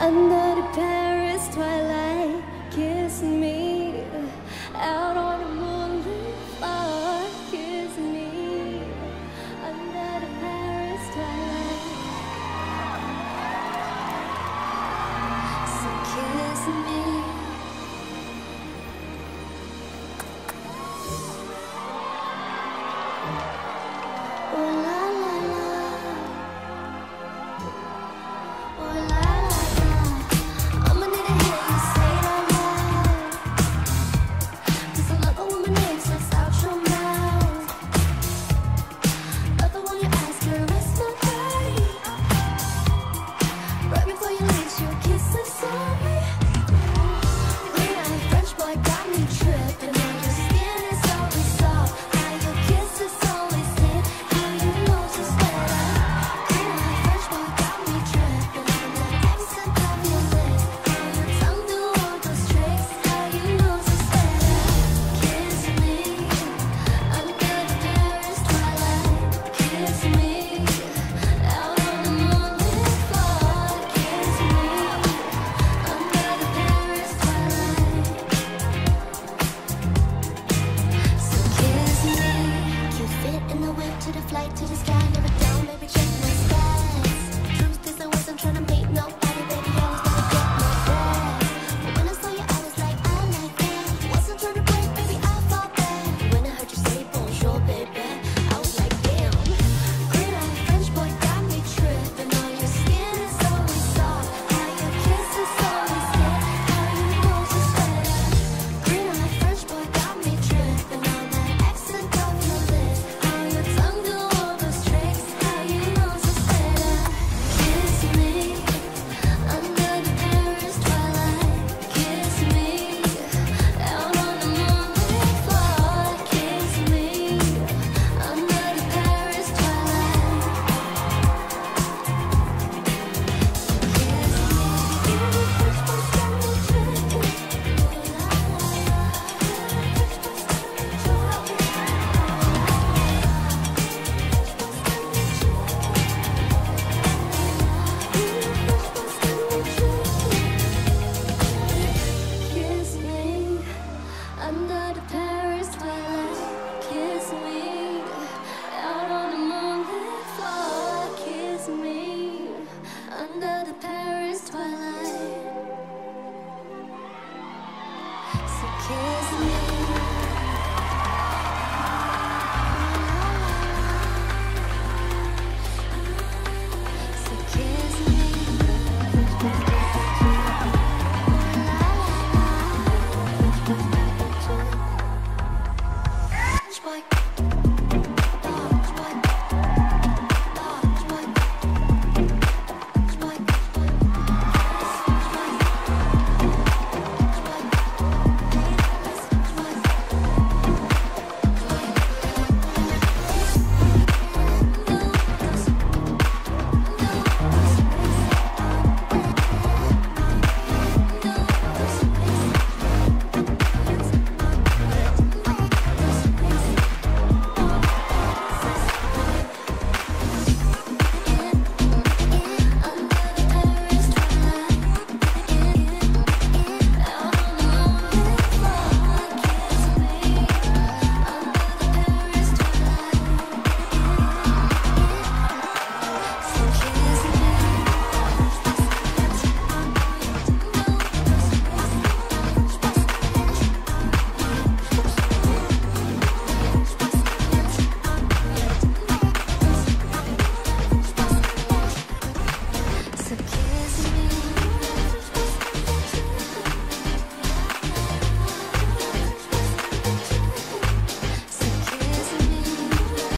Under the Paris twilight Kiss me. Out on the moonlit floor Kiss me. Under the Paris twilight. So kiss me. In the whip to the flight to the sky, Like.